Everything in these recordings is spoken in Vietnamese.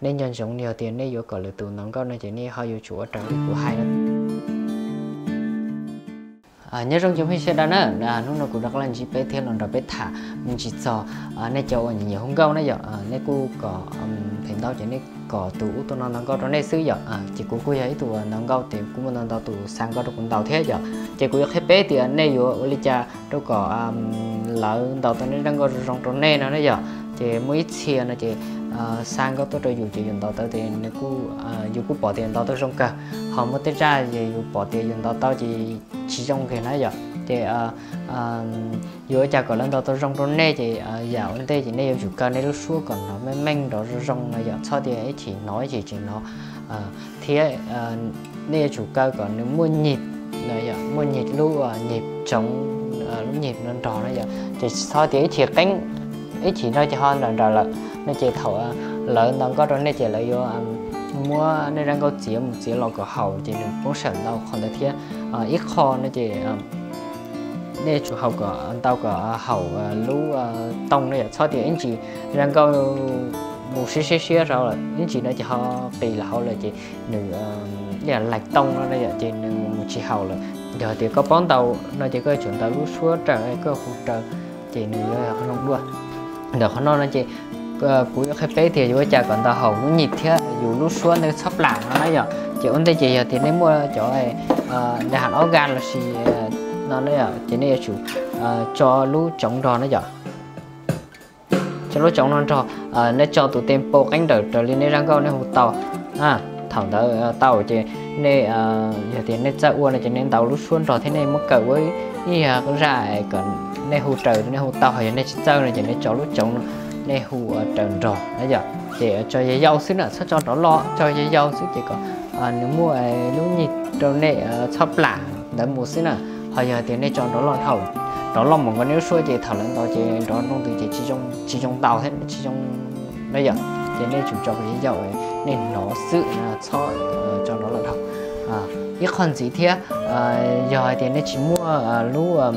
nên nhân giống nhiều tiền nên yếu có lựa tù nóng cao nên chỉ nên hơi yếu chủ ở trong của hai đó à nhớ trong chúng mình sẽ đan nữa à, lúc nào cũng đặt lên chỉ bé theo lần đầu bé thả. Mình chỉ cho à nên cho anh nhiều không câu nãy giờ. À nên cô có thành đó chỉ nên có tủ tụ nó nắng cao đó nên xứ giờ. À chỉ cô cô ấy tụ nắng cao thì cũng nắng cao tụ sang cao cũng đào thế giờ. Chỉ cô hết bé thì à, nên vừa lý cha đâu có lỡ đào tụ nên đang có trong trong nên nó giờ. Chỉ mới chia nó chỉ Ờ, sang có tôi rồi dùng chỉ dùng đầu tới thì nếu cứ ờ, dùng cứ bỏ tiền đầu tới trong cả, họ mới tới ra thì dùng bỏ tiền dùng đầu tới chỉ chỉ trong cái này giờ. Thì ờ, dù cha có lần đầu tôi trong trong này thì dạo anh đây thì này dùng cả này lúc xưa còn nó mới mang đó trong này giờ sau thì ấy chỉ nói chỉ chỉ nó. Thì này chủ cơ còn nếu mua nhịp này giờ, mua nhịp lúc nhịp chống lúc nhịp nó tròn này giờ, thì sau thì ấy chỉ cánh, ấy chỉ nói cho họ là là nên chị thầu lỡ đang có rồi nên chị lấy vô à, mua, nên đang có chỉ, một chỉ lọ cửa hậu chị đừng bốn sản đâu còn để thiết. Ờ, ít kho nên chị ờ, nên chủ hậu cửa tao cửa hậu à, lú à, tông này cho thì anh chị đang có một xí xí xí rồi, là anh chị nó chỉ họ kỳ là họ là chị nửa giờ dạ, lạch tông nó đây chị đừng một chỉ hậu là, giờ thì có bón tàu nó chỉ có chuẩn tàu lú xuống trời có hỗ trợ chị nửa không đua. Được không nói chị cuối khai phế thì với chả còn tàu hậu cũng nhịp thế, dù lúc xuống nó sắp lạng nó nói giờ chị ổn định chị thì nếu mua chỗ này ờ, để hẳn organ là gì ờ, nó nói giờ chị này chủ ờ, cho lúc chống đòn nó giờ cho lúc chống đòn cho nó cho tụ tempo cánh đợt trở lên răng câu nó hụt tàu. À thẳng đó tàu chị nên giờ thì nên ra uốn này cho nên tàu lúc xuống rồi thế này mất cỡ với như là con ra còn nên hỗ trợ nên hỗ tàu. Hay nên chơi này chỉ nên cho lúc chống này ở trần rồi đấy giờ để cho dây dâu xíu nữa sao cho nó lo? Cho dây dâu xíu chỉ có à, nếu mua à, lúc nhịp trâu nè sắp lạ để mua xíu nữa. Hồi giờ thì này cho nó lo thầu đó là một con nếu xuôi thì thảo luận đó thì đó trong từ chỉ chỉ trong chỉ trong tàu hết chỉ trong bây giờ thì nên chủ cho cái dây ấy nên nó sự là cho à, cho nó là thật à cái con gì thế à, giờ thì nên chỉ mua lúc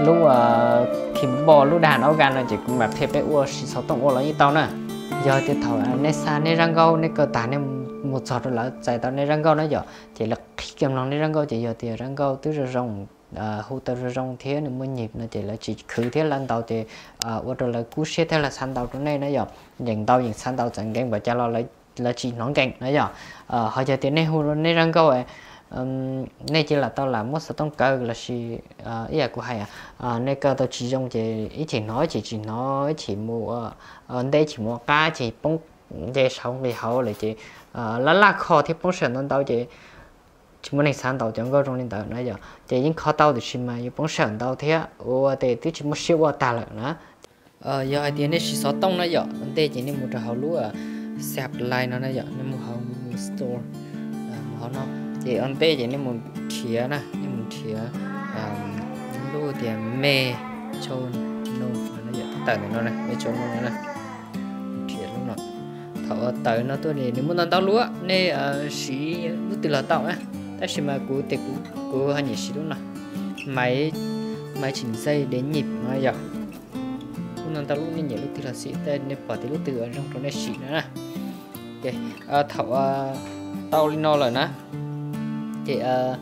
lúc ờ, kim bò, lúc đàn áo gan là chỉ cũng mập thêm cái ua xí sáu tổng ua là như tao nè. Giờ thì thầu nè xa nè răng gâu nè cơ tả nè một giọt rồi là chạy tao nè răng gâu nó giờ. Chỉ là khi cầm lòng nè răng gâu, chỉ giờ thì răng gâu tứ rồi rồng ờ, hú tao rồi rồng thế nữa mới nhịp nó chỉ là chỉ khử thế lần tao thì ờ, ua rồi là cú xe thế là san tao trong này nó giờ. Nhìn tao, nhìn san tao chẳng gánh và cha lo lấy, là chỉ nón gánh nó giờ. Họ giờ thì nè hô nè răng gâu ấy um, nay chỉ là tao làm một số tông cơ là gì uh, à, ý là của hay à. Uh, nay cơ tao chỉ dùng chỉ ý chỉ nói chỉ chỉ nói chỉ mua uh, đây chỉ mua cá chỉ bông dây sống thì hậu là chỉ uh, lá lá kho thì bông sợi nó tao chỉ chỉ muốn này sản tao chẳng có trong nên tao nói giờ. Chỉ những kho tao thì xin mà những bông sợi tao thế ô thì tôi chỉ muốn siêu qua ta lại nữa. Ờ giờ thì nên chỉ số tông nó giờ. Đây chỉ nên một trò hậu lúa à, sẹp lại nó nó giờ. Nên một hậu store một hậu nó thì ăn tê chỉ nên một thía nè nên một thía lúa thì mê chôn, nô nó giờ tẩy nó này mê chôn nó này thía lúc nào. Thọ tẩy nó tôi thì nếu muốn ăn tao lúa, nên ờ, xí lúc từ là tao á. Ta chỉ mà cú tiệc cú hay nhỉ xí lúc nào. Máy máy chỉnh dây đến nhịp nó giờ. Lúc ăn tao lúc nên nhỉ lúc từ là xí tên nên bỏ từ lúc từ ở trong trong này xí nữa nè. Ok ờ, thọ ờ, tao lên nó rồi nè chị uh,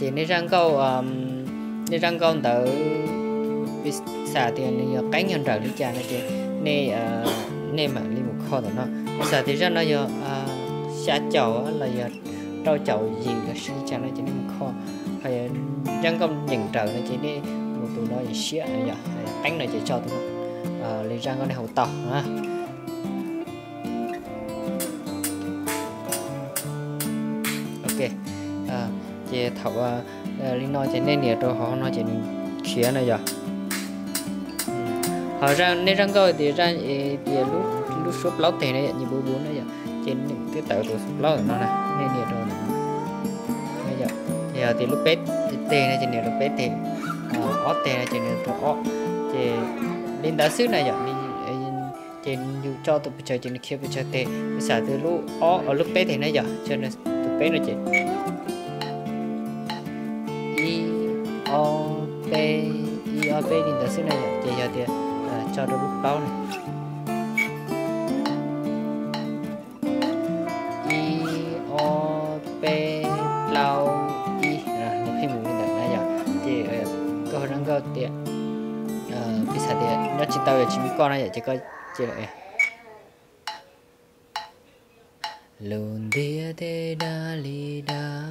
chị nên răng câu ờ, um, nên răng câu tự xả tiền nhờ cái nhân trợ đi cha này chị. Nên uh, nên mà đi một kho nó. Xả thì ra nó giờ xả chậu là giờ trâu chậu gì là xí cha nó chỉ nên một kho. Hay ờ, răng câu nhận trợ này chị nên một tụi nó gì xía này giờ cánh này chị cho tụi nó. Uh, lên răng con này hậu tàu ha. Thầu à, à, linh nói chuyện nên nhiệt rồi họ nói chuyện khía này giờ. Ừ. Họ ra nên răng coi thì ra thì lúc lúc số lót thì này như bố bốn này giờ trên cái tàu của số lót nó này nên nhiệt rồi. Bây giờ giờ thì lúc bếp tiền này trên nhiệt lúc bếp thì à, ót tiền này trên nhiệt rồi ót. Thì linh đã xứ này giờ à, trên dù cho tụi chơi trên kia bây giờ thì bây giờ từ lúc ó ở lúc bếp thì này giờ cho nên bé này chị giờ về thì ta sẽ này giờ giờ thì cho nó lúc bao này tiệt bây giờ thì nó chỉ tao là chỉ con này chỉ có chỉ lại lùn đi te da li da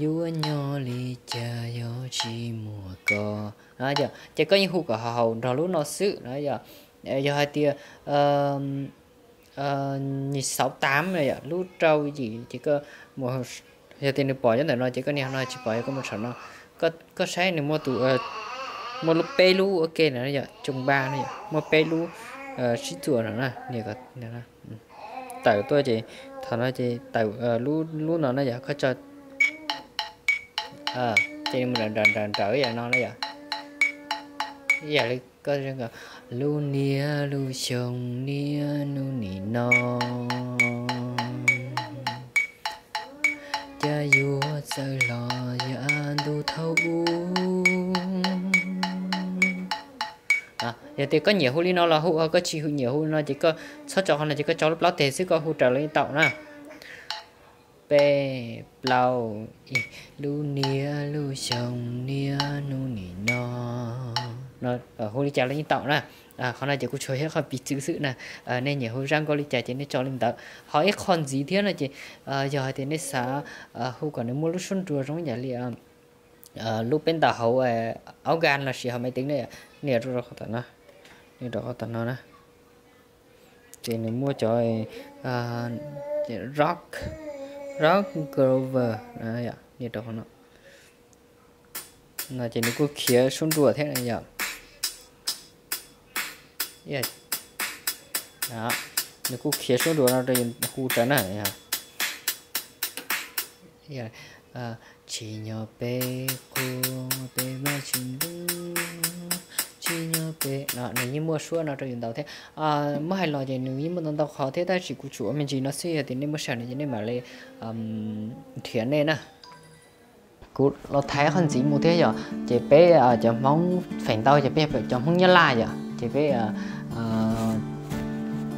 yu nhỏ li cha yo chi mùa co. Đó giờ chỉ có những khu cả hầu đó lúc nó sự đó giờ ờ, giờ hai tia ờ, ờ, nhị sáu tám này giờ, lúc trâu gì, chỉ có một, giờ tiền được bỏ cho nó chỉ có nhiều nó chỉ bỏ có một số nó. Có có sai nữa, mua tụ mua lúc pe lu, ok nói giờ, trùng ba này giờ, mua pe lu shit chùa nữa nè nhiều cái nữa nè. Ừ. Tại tôi chỉ, thằng nó chỉ tại lu lu nó nó giờ, có cho ờ cho nên mình đàn đàn đàn trở vậy nó nó giờ. Giờ lấy có cái lu nia lu chồng nia nu nì no. Cha yu sợ lo ya du thâu à giờ thì có nhiều hú li nó là hú có chi hú nhiều hú nó chỉ có sao cho là chỉ có cho lúc lót thì sẽ có hú trở lên tàu nè bê blau lu nia lu chồng nia nu nỉ no nó ở hồ lý trả lên tàu nè. À hôm này chỉ có chơi hết không bị chữ sự nè. À, nên nhiều hồi răng có lý giải chỉ nên cho lên tờ hỏi còn con gì thế là chị, à, giờ thì nên xả à, hồi còn nên mua lúc xuân chùa trong nhà liền à, lúc bên tàu hậu à, áo gan là chỉ họ máy tính này nè rồi họ tận nó. Nè đó họ tận nó nè. Thì nên mua cho à, à rock rock grover nè như đó nó là chỉ nên có khía xuống đùa thế này nhở yeah. Dạ. đó nếu cũng khía xuống đùa nó đây khu trấn này nhở. yeah. Dạ. à, chỉ nhỏ bé cô bé mà chừng chỉ nhỏ bé nó nếu như mua xua nó trên đầu thế. À mua hai lo gì nếu như mua đầu khó thế ta chỉ cụ chủ mình chỉ nó xí thì nên mua sản này nên mà lấy um, thiện này nè cú nó thấy hơn gì mua thế giờ chỉ bé à chỉ mong phèn tao chỉ bé phải cho mong nhớ lại giờ chỉ bé à, à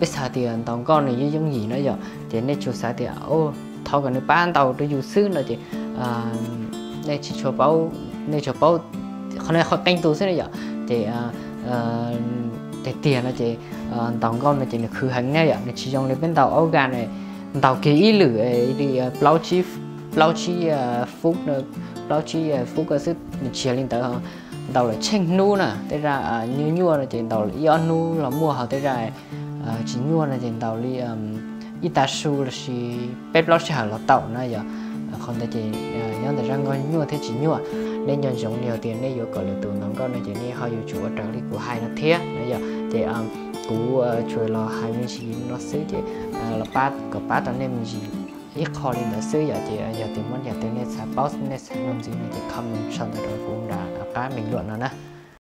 biết xả tiền tao con này như giống gì nữa giờ thì nên chú xả tiền ô thao cái bán tàu tôi dùng xứ nữa thì à, nên chỉ cho bao nên cho bao hôm nay họ canh tu thế giờ chị ờ, ờ, để tiền là chị ờ, tàu con là chị được khử hành ngay ạ. Chỉ dùng để bên tàu áo gà này, tàu kỳ ý lử đi bao chi bao chi phúc nữa bao chi phúc cái sức chia lên tới tàu là chênh nu nè, thế ra như nhua là chị, tàu là ion nu là mua họ, thế ra chỉ nhua là chị, tàu đi ít ta su là chỉ bếp hàng là tàu này giờ. Còn thế chỉ nhớ thời gian con nhua, thế chỉ nhua nên nhận giống nhiều tiền, nên yêu cầu là tụ nóng con này chỉ nên họ yêu chủ ở trang lý của hai nó thế nè giờ, thì ờ, cú ờ, chơi lo hai mươi chín nó xứ, thì ờ, là ba có ba tao nên gì ít khó lên là xứ. Giờ thì giờ thì muốn giờ thì nên sẽ post, nên sẽ làm gì này thì comment trong được cũng đã à, cái bình luận rồi nè